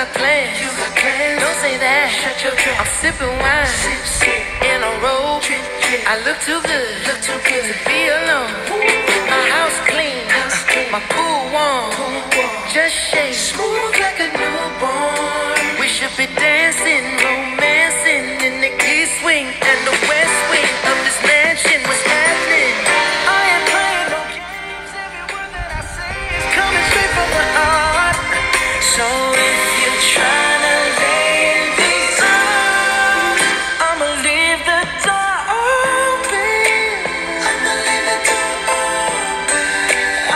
not playing. Don't say that. I'm sipping wine in a robe. I look too good to be alone. My house clean, my pool warm. Just shake smooth like a newborn. We should be dancing, romancing in the key swing and the.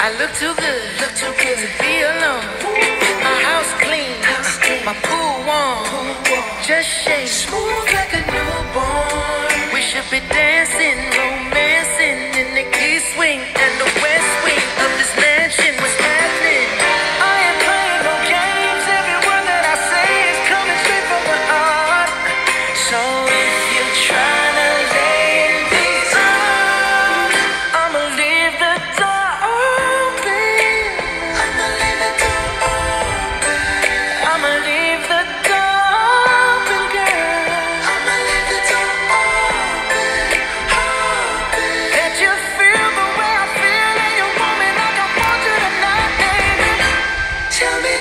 I look too good, look too good to be alone. My house clean, my pool warm, just shake smooth like a newborn. We should be dancing, romancing in the key swing and the.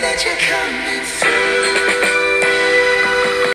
that you're coming through.